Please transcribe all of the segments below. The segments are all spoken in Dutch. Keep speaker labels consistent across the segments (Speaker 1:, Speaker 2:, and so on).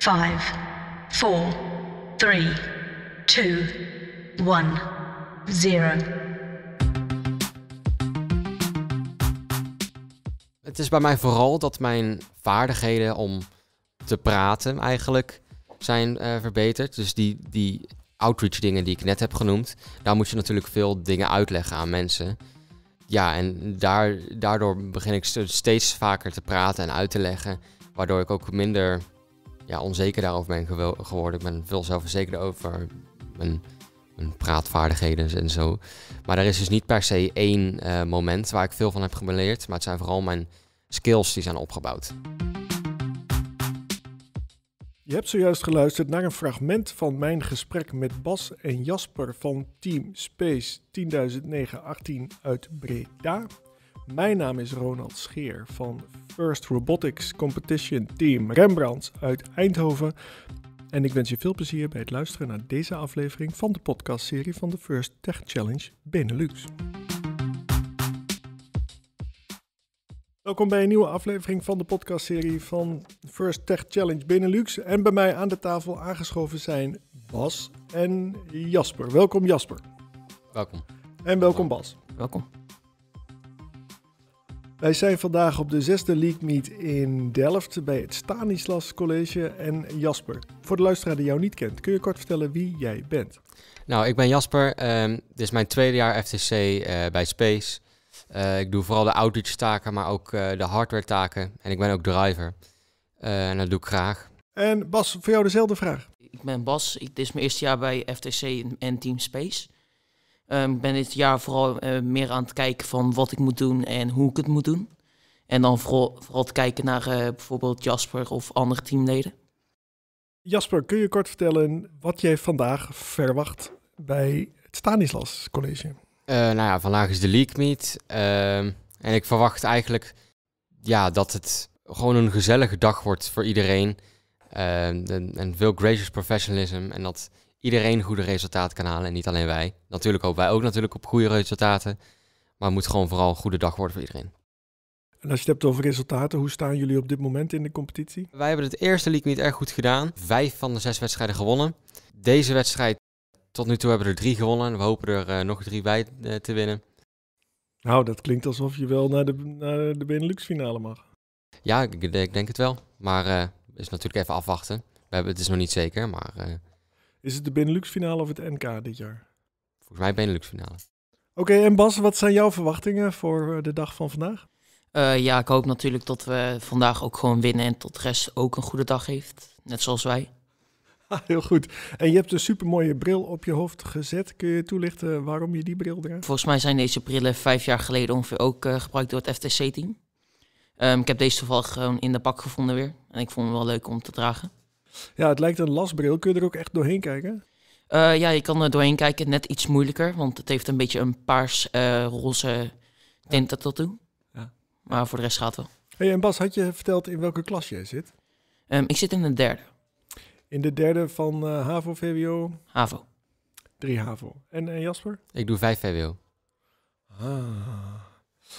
Speaker 1: five, four, three, two, one, zero.
Speaker 2: Het is bij mij vooral dat mijn vaardigheden om te praten eigenlijk zijn eh, verbeterd. Dus die, die outreach dingen die ik net heb genoemd, daar moet je natuurlijk veel dingen uitleggen aan mensen. Ja, en daar, daardoor begin ik st- steeds vaker te praten en uit te leggen, waardoor ik ook minder ja, onzeker daarover ben gewo- geworden. Ik ben veel zelfverzekerder over mijn, mijn praatvaardigheden en zo. Maar er is dus niet per se één eh, moment waar ik veel van heb geleerd, maar het zijn vooral mijn skills die zijn opgebouwd.
Speaker 3: Je hebt zojuist geluisterd naar een fragment van mijn gesprek met Bas en Jasper van Team Space 10009-18 uit Breda. Mijn naam is Ronald Scheer van First Robotics Competition Team Rembrandt uit Eindhoven. En ik wens je veel plezier bij het luisteren naar deze aflevering van de podcastserie van de First Tech Challenge Benelux. Welkom bij een nieuwe aflevering van de podcastserie van First Tech Challenge Benelux. En bij mij aan de tafel aangeschoven zijn Bas en Jasper. Welkom Jasper.
Speaker 2: Welkom.
Speaker 3: En welkom Bas.
Speaker 2: Welkom.
Speaker 3: Wij zijn vandaag op de zesde League Meet in Delft bij het Stanislas College. En Jasper, voor de luisteraar die jou niet kent, kun je kort vertellen wie jij bent?
Speaker 2: Nou, ik ben Jasper. Ehm, dit is mijn tweede jaar FTC eh, bij Space. Eh, ik doe vooral de outreach taken, maar ook eh, de hardware taken. En ik ben ook driver. Eh, en dat doe ik graag.
Speaker 3: En Bas, voor jou dezelfde vraag.
Speaker 4: Ik ben Bas. Ik, dit is mijn eerste jaar bij FTC en- en Team Space. Ehm, ik ben dit jaar vooral eh, meer aan het kijken van wat ik moet doen en hoe ik het moet doen. En dan vooral, vooral te kijken naar eh, bijvoorbeeld Jasper of andere teamleden.
Speaker 3: Jasper, kun je kort vertellen wat jij vandaag verwacht bij het Stanislas College?
Speaker 2: Eh, nou ja, vandaag is de League Meet. Ehm, en ik verwacht eigenlijk ja, dat het gewoon een gezellige dag wordt voor iedereen. Ehm, en, en veel gracious professionalism. En dat iedereen goede resultaten kan halen en niet alleen wij. Natuurlijk hopen wij ook natuurlijk op goede resultaten. Maar het moet gewoon vooral een goede dag worden voor iedereen.
Speaker 3: En als je het hebt over resultaten, hoe staan jullie op dit moment in de competitie?
Speaker 2: Wij hebben het eerste League Meet erg goed gedaan. Vijf van de zes wedstrijden gewonnen. Deze wedstrijd, tot nu toe hebben we er drie gewonnen. En we hopen er eh, nog drie bij eh, te winnen.
Speaker 3: Nou, dat klinkt alsof je wel naar de, naar de Benelux finale mag.
Speaker 2: Ja, ik, ik denk het wel. Maar eh is natuurlijk even afwachten. We hebben, het is nog niet zeker, maar
Speaker 3: Is het de Benelux finale of het NK dit jaar?
Speaker 2: volgens mij Benelux finale.
Speaker 3: Oké, en Bas, wat zijn jouw verwachtingen voor eh, de dag van vandaag?
Speaker 4: Eh, ja, ik hoop natuurlijk dat we vandaag ook gewoon winnen en tot de rest ook een goede dag heeft. Net zoals wij.
Speaker 3: Ah, heel goed. En je hebt een supermooie bril op je hoofd gezet. Kun je toelichten waarom je die bril draagt?
Speaker 4: Volgens mij zijn deze brillen vijf jaar geleden ongeveer ook eh, gebruikt door het FTC-team. Ehm, ik heb deze toevallig gewoon in de pak gevonden weer. En ik vond hem wel leuk om te dragen.
Speaker 3: Ja, het lijkt een lasbril. Kun je er ook echt doorheen kijken?
Speaker 4: Eh, ja, je kan er doorheen kijken. Net iets moeilijker, want het heeft een beetje een paars eh, roze tint ertoe.
Speaker 3: Ja.
Speaker 4: Maar voor de rest gaat het wel.
Speaker 3: Hey, en Bas, had je verteld in welke klas jij zit?
Speaker 4: Ehm, ik zit in de derde,
Speaker 3: In de derde van eh, HAVO, VWO,
Speaker 4: HAVO.
Speaker 3: 3 HAVO. En, en Jasper?
Speaker 2: Ik doe vijf VWO.
Speaker 3: Ah.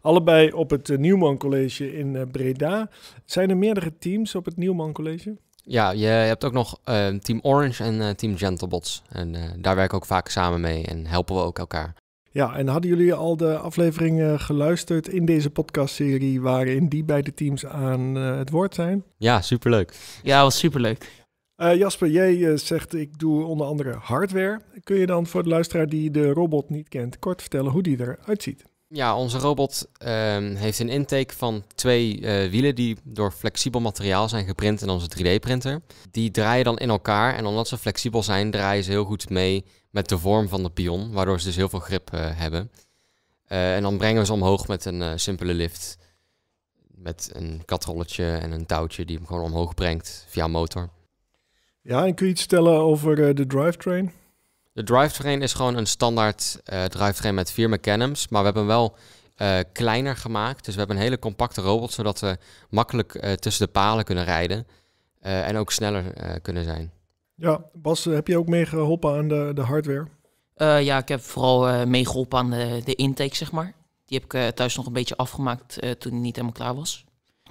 Speaker 3: Allebei op het Nieuwman College in eh, Breda. Zijn er meerdere teams op het Nieuwman College?
Speaker 2: Ja, je hebt ook nog eh, Team Orange en eh, Team Gentlebots. En eh, daar werken we ook vaak samen mee en helpen we ook elkaar.
Speaker 3: Ja, en hadden jullie al de afleveringen geluisterd in deze podcastserie waarin die beide teams aan eh, het woord zijn?
Speaker 2: Ja, superleuk.
Speaker 4: Ja, was superleuk.
Speaker 3: Eh, Jasper, jij eh, zegt ik doe onder andere hardware. Kun je dan voor de luisteraar die de robot niet kent kort vertellen hoe die eruit ziet?
Speaker 2: Ja, onze robot ehm, heeft een intake van twee eh, wielen die door flexibel materiaal zijn geprint in onze 3D-printer. Die draaien dan in elkaar en omdat ze flexibel zijn, draaien ze heel goed mee met de vorm van de pion, waardoor ze dus heel veel grip eh, hebben. Eh, en dan brengen we ze omhoog met een simpele lift. Met een katrolletje en een touwtje die hem gewoon omhoog brengt via motor.
Speaker 3: Ja, en kun je iets vertellen over de drivetrain?
Speaker 2: De drivetrain is gewoon een standaard eh drivetrain met vier mechanisms, maar we hebben hem wel eh, kleiner gemaakt. Dus we hebben een hele compacte robot, zodat we makkelijk eh, tussen de palen kunnen rijden eh, en ook sneller eh, kunnen zijn.
Speaker 3: Ja, Bas, heb je ook meegeholpen aan de, de hardware?
Speaker 4: Eh, ja, ik heb vooral eh, meegeholpen aan de, de intake, zeg maar. Die heb ik eh, thuis nog een beetje afgemaakt eh, toen hij niet helemaal klaar was.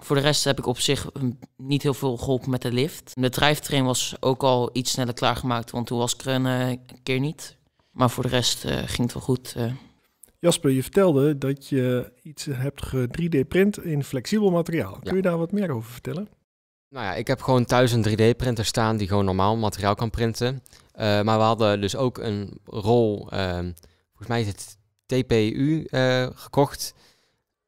Speaker 4: Voor de rest heb ik op zich mm, niet heel veel geholpen met de lift. De drijftrain was ook al iets sneller klaargemaakt, want toen was ik er een eh, keer niet. Maar voor de rest eh, ging het wel goed. eh.
Speaker 3: Jasper, je vertelde dat je iets hebt ge 3D-print in flexibel materiaal. Kun
Speaker 2: Ja.
Speaker 3: je daar wat meer over vertellen?
Speaker 2: Nou ja, ik heb gewoon thuis een 3D-printer staan die gewoon normaal materiaal kan printen. Eh, maar we hadden dus ook een rol, ehm, volgens mij is het TPU eh, gekocht.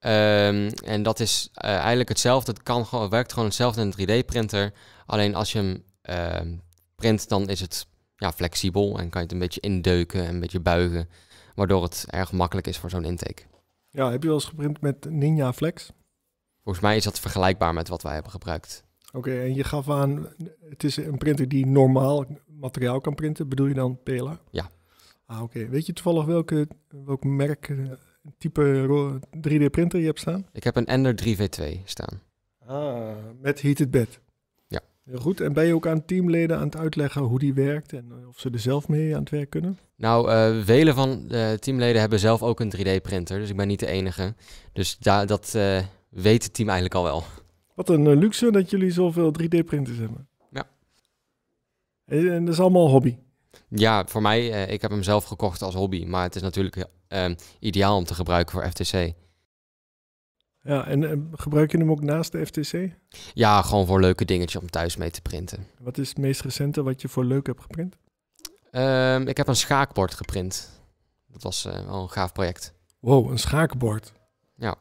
Speaker 2: Ehm, en dat is eh, eigenlijk hetzelfde. Het kan gewoon, werkt gewoon hetzelfde in een 3D-printer. Alleen als je hem ehm, print, dan is het ja, flexibel en kan je het een beetje indeuken en een beetje buigen. Waardoor het erg makkelijk is voor zo'n intake.
Speaker 3: Ja, heb je wel eens geprint met Ninja Flex?
Speaker 2: Volgens mij is dat vergelijkbaar met wat wij hebben gebruikt.
Speaker 3: Oké, en je gaf aan, het is een printer die normaal materiaal kan printen. Bedoel je dan PLA?
Speaker 2: Ja.
Speaker 3: Ah, oké. Weet je toevallig welke, welk merk, eh, type ro- 3D-printer je hebt staan?
Speaker 2: Ik heb een Ender 3V2 staan.
Speaker 3: Ah, met heated bed.
Speaker 2: Ja.
Speaker 3: Heel goed. En ben je ook aan teamleden aan het uitleggen hoe die werkt en eh, of ze er zelf mee aan het werk kunnen?
Speaker 2: Nou, eh, vele van de teamleden hebben zelf ook een 3D-printer, dus ik ben niet de enige. Dus da dat eh, weet het team eigenlijk al wel.
Speaker 3: Wat een eh, luxe dat jullie zoveel 3D-printers hebben.
Speaker 2: Ja.
Speaker 3: En, en dat is allemaal hobby.
Speaker 2: Ja, voor mij, eh, ik heb hem zelf gekocht als hobby, maar het is natuurlijk eh, ideaal om te gebruiken voor FTC.
Speaker 3: Ja, en eh, gebruik je hem ook naast de FTC?
Speaker 2: Ja, gewoon voor leuke dingetjes om thuis mee te printen.
Speaker 3: Wat is het meest recente wat je voor leuk hebt geprint?
Speaker 2: Ehm, ik heb een schaakbord geprint. Dat was eh, wel een gaaf project.
Speaker 3: Wow, een schaakbord.
Speaker 2: Ja.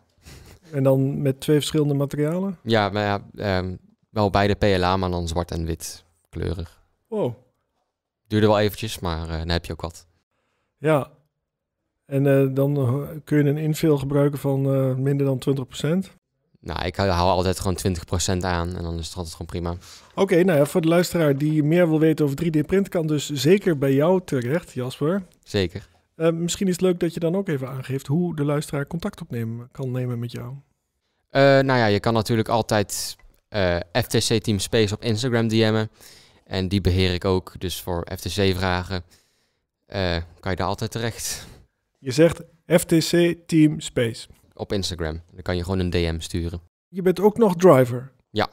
Speaker 3: En dan met twee verschillende materialen?
Speaker 2: Ja, maar ja, ehm, wel beide PLA, maar dan zwart en wit kleurig.
Speaker 3: Wow.
Speaker 2: Duurde wel eventjes, maar eh, dan heb je ook wat.
Speaker 3: Ja. En eh, dan eh, kun je een infill gebruiken van eh, minder dan 20%.
Speaker 2: Nou, ik hou altijd gewoon 20% aan en dan is het altijd gewoon prima.
Speaker 3: Oké, nou ja, voor de luisteraar die meer wil weten over 3D-print, kan dus zeker bij jou terecht, Jasper.
Speaker 2: Zeker.
Speaker 3: Misschien is het leuk dat je dan ook even aangeeft hoe de luisteraar contact opnemen kan nemen met jou.
Speaker 2: Nou ja, je kan natuurlijk altijd FTC Team Space op Instagram DM'en. En die beheer ik ook. Dus voor FTC-vragen kan je daar altijd terecht
Speaker 3: Je zegt FTC Team Space.
Speaker 2: op Instagram. Dan kan je gewoon een DM sturen.
Speaker 3: Je bent ook nog driver.
Speaker 2: Ja.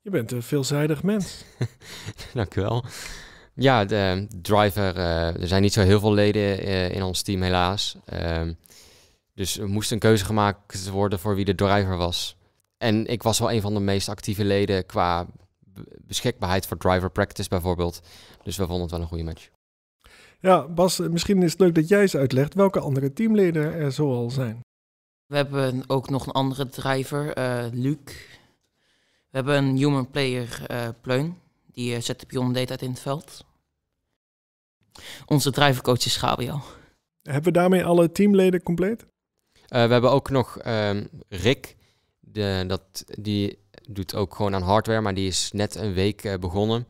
Speaker 3: Je bent een veelzijdig mens.
Speaker 2: Dankjewel. Ja, de driver. eh, er zijn niet zo heel veel leden eh, in ons team, helaas. Ehm, dus er moest een keuze gemaakt worden voor wie de driver was. En ik was wel een van de meest actieve leden qua beschikbaarheid voor driver practice bijvoorbeeld. Dus we vonden het wel een goede match.
Speaker 3: Ja, Bas, misschien is het leuk dat jij eens uitlegt welke andere teamleden er zoal zijn.
Speaker 4: We hebben ook nog een andere driver, eh Luc. We hebben een human player, eh Pleun. Die eh, zet de pion de hele tijd in het veld. Onze drivercoach is Gabriel.
Speaker 3: Hebben we daarmee alle teamleden compleet?
Speaker 2: Eh, we hebben ook nog ehm, Rick. De, dat, die doet ook gewoon aan hardware, maar die is net een week eh, begonnen.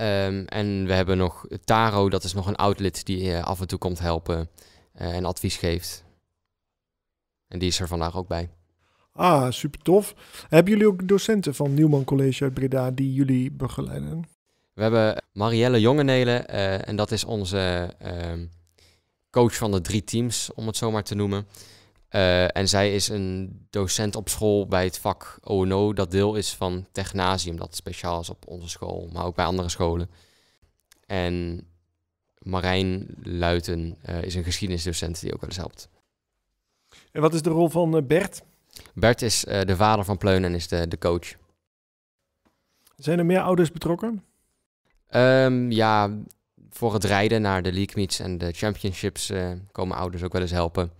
Speaker 2: Ehm, en we hebben nog Taro, dat is nog een outlet die eh, af en toe komt helpen eh, en advies geeft. En die is er vandaag ook bij.
Speaker 3: Ah, super tof. Hebben jullie ook docenten van Nieuwman College uit Breda die jullie begeleiden?
Speaker 2: We hebben Marielle Jongenelen eh, en dat is onze ehm, coach van de drie teams, om het zo maar te noemen. Eh, en zij is een docent op school bij het vak ONO, dat deel is van Technasium, dat speciaal is op onze school, maar ook bij andere scholen. En Marijn Luiten eh, is een geschiedenisdocent die ook wel eens helpt.
Speaker 3: En wat is de rol van eh, Bert?
Speaker 2: Bert is de vader van Pleun en is de, de coach.
Speaker 3: Zijn er meer ouders betrokken?
Speaker 2: Ehm, ja, voor het rijden naar de league meets en de championships komen ouders ook wel eens helpen.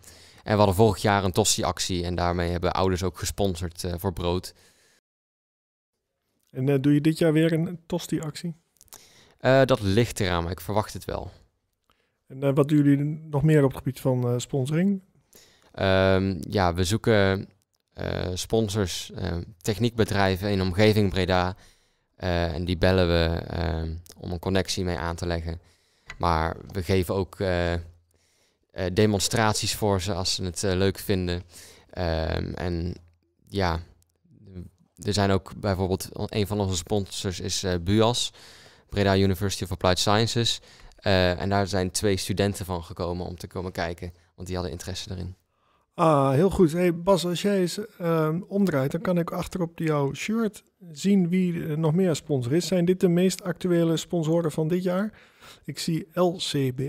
Speaker 2: En we hadden vorig jaar een Tossie-actie en daarmee hebben ouders ook gesponsord eh, voor brood.
Speaker 3: En eh, doe je dit jaar weer een Tosti-actie?
Speaker 2: Eh, dat ligt eraan, maar ik verwacht het wel.
Speaker 3: En wat doen jullie nog meer op het gebied van sponsoring?
Speaker 2: Ehm, ja, we zoeken sponsors, techniekbedrijven in de omgeving Breda. En die bellen we ehm, om een connectie mee aan te leggen. Maar we geven ook demonstraties voor ze als ze het eh, leuk vinden. Ehm, en ja, er zijn ook bijvoorbeeld, een van onze sponsors is eh, BUAS, Breda University of Applied Sciences. Eh, en daar zijn twee studenten van gekomen om te komen kijken, want die hadden interesse erin.
Speaker 3: Ah, heel goed. Hey Bas, als jij eens ehm, omdraait, dan kan ik achterop jouw shirt zien wie nog meer sponsor is. Zijn dit de meest actuele sponsoren van dit jaar? Ik zie LCB,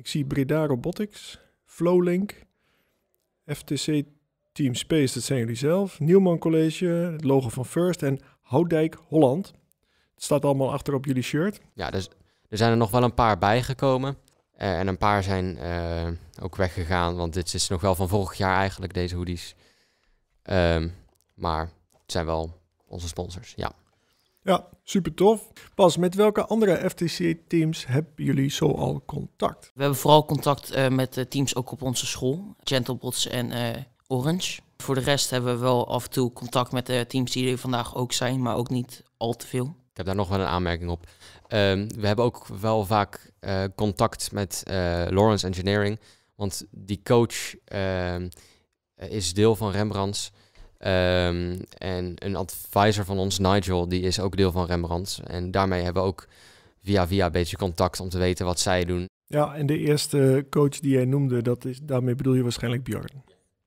Speaker 3: ik zie Breda Robotics, Flowlink, FTC Team Space, dat zijn jullie zelf, Nieuwman College, het logo van First en Houdijk Holland. Het staat allemaal achter op jullie shirt.
Speaker 2: Ja, dus er zijn er nog wel een paar bijgekomen. Eh, en een paar zijn eh, ook weggegaan, want dit is nog wel van vorig jaar eigenlijk, deze hoodies. Ehm, maar het zijn wel onze sponsors, ja.
Speaker 3: Ja, super tof. Bas, met welke andere FTC-teams hebben jullie zo al contact?
Speaker 4: We hebben vooral contact eh, met de teams ook op onze school, Gentlebots en eh, Orange. Voor de rest hebben we wel af en toe contact met de teams die er vandaag ook zijn, maar ook niet al te veel.
Speaker 2: Ik heb daar nog wel een aanmerking op. Ehm, we hebben ook wel vaak eh, contact met eh, Lawrence Engineering. Want die coach ehm, is deel van Rembrandts. Ehm, en een advisor van ons, Nigel, die is ook deel van Rembrandts. En daarmee hebben we ook via via een beetje contact om te weten wat zij doen.
Speaker 3: Ja, en de eerste coach die jij noemde, dat is, daarmee bedoel je waarschijnlijk Björn.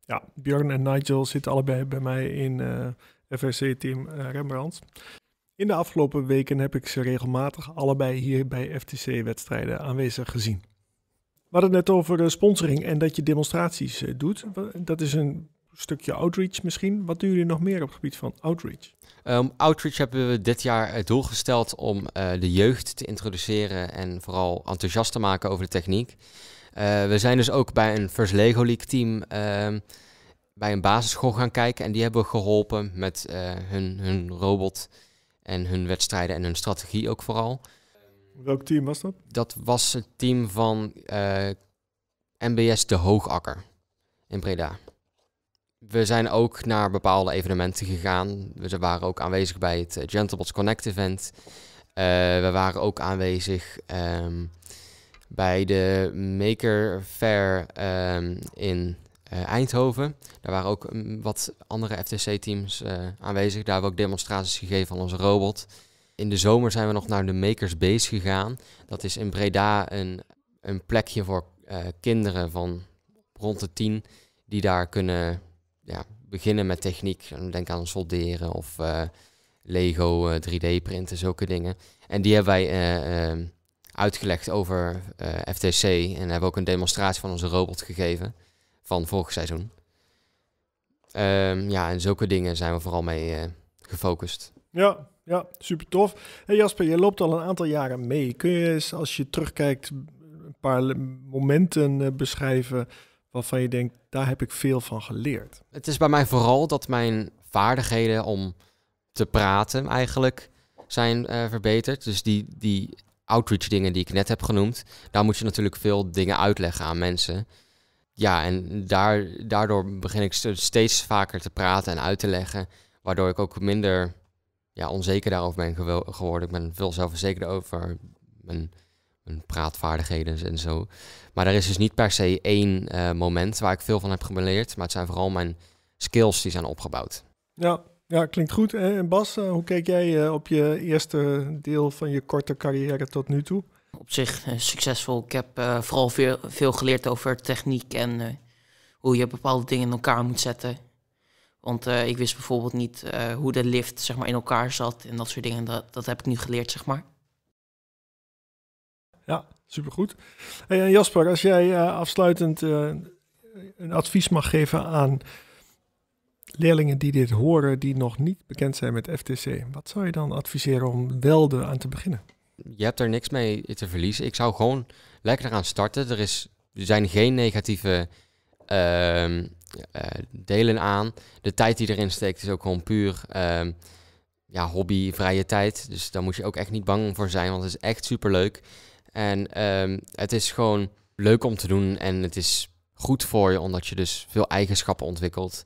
Speaker 3: Ja, Björn en Nigel zitten allebei bij mij in uh, FRC-team uh, Rembrandt. In de afgelopen weken heb ik ze regelmatig allebei hier bij FTC-wedstrijden aanwezig gezien. We hadden het net over uh, sponsoring en dat je demonstraties doet. Dat is een stukje outreach misschien. Wat doen jullie nog meer op het gebied van outreach?
Speaker 2: Um, outreach hebben we dit jaar het doel gesteld om uh, de jeugd te introduceren en vooral enthousiast te maken over de techniek. we zijn dus ook bij een First Lego League team ehm, bij een basisschool gaan kijken en die hebben we geholpen met hun, hun robot en hun wedstrijden en hun strategie ook vooral.
Speaker 3: Welk team was dat?
Speaker 2: Dat was het team van MBS De Hoogakker in Breda. We zijn ook naar bepaalde evenementen gegaan. We waren ook aanwezig bij het uh, Gentlebots Connect event. Uh, we waren ook aanwezig um, bij de Maker Fair um, in uh, Eindhoven. Daar waren ook um, wat andere FTC-teams aanwezig. Daar hebben we ook demonstraties gegeven van onze robot. In de zomer zijn we nog naar de Makers Base gegaan. Dat is in Breda een, een plekje voor kinderen van rond de tien die daar kunnen ja, beginnen met techniek. Denk aan solderen of Lego 3D-printen, zulke dingen. En die hebben wij uitgelegd over FTC en hebben ook een demonstratie van onze robot gegeven van vorig seizoen. Um, ja, en zulke dingen zijn we vooral mee gefocust.
Speaker 3: Ja, ja, super tof. Hey Jasper, je loopt al een aantal jaren mee. Kun je eens, als je terugkijkt, een paar momenten beschrijven waarvan je denkt, daar heb ik veel van geleerd?
Speaker 2: Het is bij mij vooral dat mijn vaardigheden om te praten eigenlijk zijn uh, verbeterd. Dus die, die outreach dingen die ik net heb genoemd, daar moet je natuurlijk veel dingen uitleggen aan mensen ja, en daar, daardoor begin ik steeds vaker te praten en uit te leggen. Waardoor ik ook minder ja, onzeker daarover ben geworden. Ik ben veel zelfverzekerder over mijn, mijn praatvaardigheden en zo. Maar er is dus niet per se één uh, moment waar ik veel van heb geleerd. Maar het zijn vooral mijn skills die zijn opgebouwd.
Speaker 3: Ja, ja klinkt goed. En Bas, uh, hoe keek jij uh, op je eerste deel van je korte carrière tot nu toe?
Speaker 4: op zich uh, succesvol. Ik heb uh, vooral veel, veel geleerd over techniek en uh, hoe je bepaalde dingen in elkaar moet zetten. Want ik wist bijvoorbeeld niet hoe de lift zeg maar, in elkaar zat en dat soort dingen. Dat, dat heb ik nu geleerd, zeg maar.
Speaker 3: Ja, supergoed. Hey, Jasper, als jij afsluitend een advies mag geven aan leerlingen die dit horen, die nog niet bekend zijn met FTC, wat zou je dan adviseren om wel aan te beginnen?
Speaker 2: je hebt er niks mee te verliezen. Ik zou gewoon lekker eraan starten. Er, is, er zijn geen negatieve uh, delen aan. De tijd die erin steekt is ook gewoon puur uh, ja, hobby, vrije tijd. Dus daar moet je ook echt niet bang voor zijn, want het is echt super leuk. En ehm, het is gewoon leuk om te doen en het is goed voor je, omdat je dus veel eigenschappen ontwikkelt.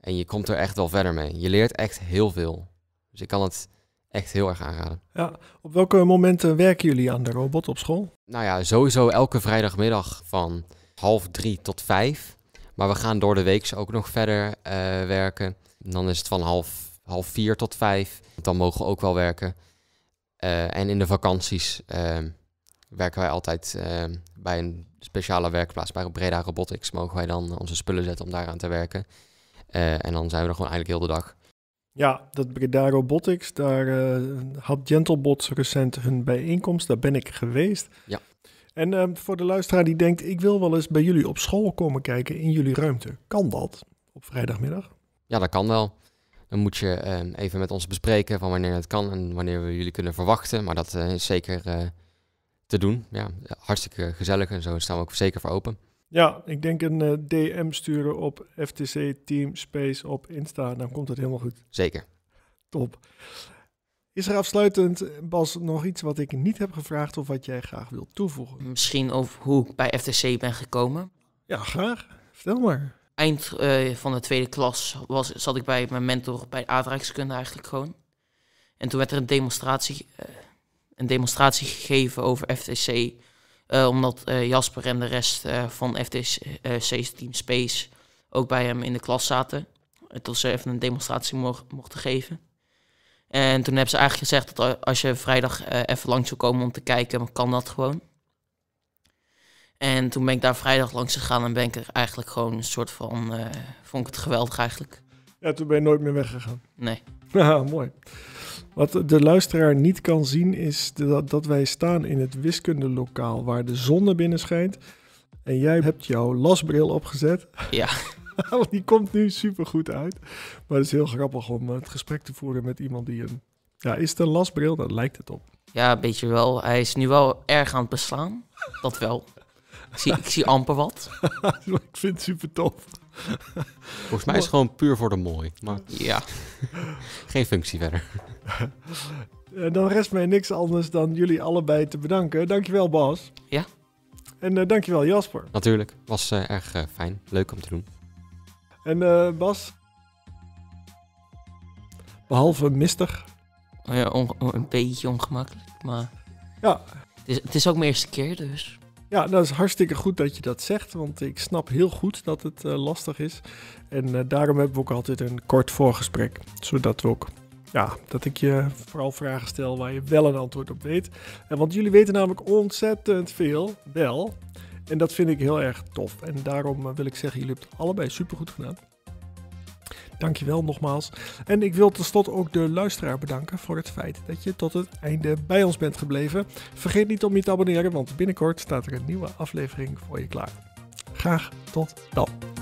Speaker 2: En je komt er echt wel verder mee. Je leert echt heel veel. Dus ik kan het echt heel erg aanraden.
Speaker 3: Ja, op welke momenten werken jullie aan de robot op school?
Speaker 2: Nou ja, sowieso elke vrijdagmiddag van half drie tot vijf. Maar we gaan door de week ook nog verder uh, werken. Dan is het van half, half vier tot vijf. Dan mogen we ook wel werken. Uh, en in de vakanties uh, werken wij altijd eh, bij een speciale werkplaats, bij Breda Robotics, mogen wij dan onze spullen zetten om daaraan te werken. Eh, en dan zijn we er gewoon eigenlijk heel de dag.
Speaker 3: Ja, dat Breda Robotics, daar eh, had Gentlebots recent hun bijeenkomst. Daar ben ik geweest.
Speaker 2: Ja.
Speaker 3: En ehm, voor de luisteraar die denkt, ik wil wel eens bij jullie op school komen kijken in jullie ruimte. Kan dat op vrijdagmiddag?
Speaker 2: Ja, dat kan wel. Dan moet je ehm, even met ons bespreken van wanneer het kan en wanneer we jullie kunnen verwachten. Maar dat eh, is zeker te doen. Ja, hartstikke gezellig en zo staan we ook zeker voor open.
Speaker 3: Ja, ik denk een eh, DM sturen op FTC Team Space op Insta. Dan komt het helemaal goed.
Speaker 2: Zeker.
Speaker 3: Top. Is er afsluitend, Bas, nog iets wat ik niet heb gevraagd of wat jij graag wilt toevoegen?
Speaker 4: Misschien over hoe ik bij FTC ben gekomen.
Speaker 3: Ja, graag. Vertel maar.
Speaker 4: Eind eh, van de tweede klas was, zat ik bij mijn mentor bij aardrijkskunde eigenlijk gewoon. En toen werd er een demonstratie, eh, een demonstratie gegeven over FTC. eh, omdat eh, Jasper en de rest eh, van FTC's Team Space ook bij hem in de klas zaten. En toen ze even een demonstratie mo- mochten geven. En toen hebben ze eigenlijk gezegd dat als je vrijdag even langs wil komen om te kijken, kan dat gewoon. En toen ben ik daar vrijdag langs gegaan en ben ik er eigenlijk gewoon een soort van... vond ik het geweldig eigenlijk.
Speaker 3: Ja, toen ben je nooit meer weggegaan.
Speaker 4: Nee.
Speaker 3: Ja, mooi. Wat de luisteraar niet kan zien is dat, dat wij staan in het wiskundelokaal waar de zon naar binnen schijnt. En jij hebt jouw lasbril opgezet.
Speaker 4: Ja.
Speaker 3: Die komt nu super goed uit. Maar het is heel grappig om het gesprek te voeren met iemand die een... Ja, is het een lasbril? Dat lijkt het op.
Speaker 4: Ja, een beetje wel. Hij is nu wel erg aan het beslaan. Dat wel. Ik zie, ik zie amper wat.
Speaker 3: ik vind het super tof.
Speaker 2: Volgens mij is het gewoon puur voor de mooi, maar
Speaker 4: Ja.
Speaker 2: geen functie verder.
Speaker 3: Eh, dan rest mij niks anders dan jullie allebei te bedanken. Dankjewel Bas.
Speaker 4: Ja.
Speaker 3: En eh, dankjewel Jasper.
Speaker 2: Natuurlijk, was eh, erg eh, fijn, leuk om te doen.
Speaker 3: En eh, Bas? Behalve mistig.
Speaker 4: Ja, on- een beetje ongemakkelijk. Maar
Speaker 3: Ja,
Speaker 4: het is, het is ook mijn eerste keer, dus...
Speaker 3: Ja, dat is hartstikke goed dat je dat zegt, want ik snap heel goed dat het eh, lastig is. En eh, daarom hebben we ook altijd een kort voorgesprek, zodat we ook, ja, dat ik je vooral vragen stel waar je wel een antwoord op weet. En want jullie weten namelijk ontzettend veel, wel. En dat vind ik heel erg tof. En daarom eh, wil ik zeggen, jullie hebben het allebei supergoed gedaan. Dankjewel nogmaals. En ik wil tenslotte ook de luisteraar bedanken voor het feit dat je tot het einde bij ons bent gebleven. Vergeet niet om je te abonneren, want binnenkort staat er een nieuwe aflevering voor je klaar. Graag tot dan.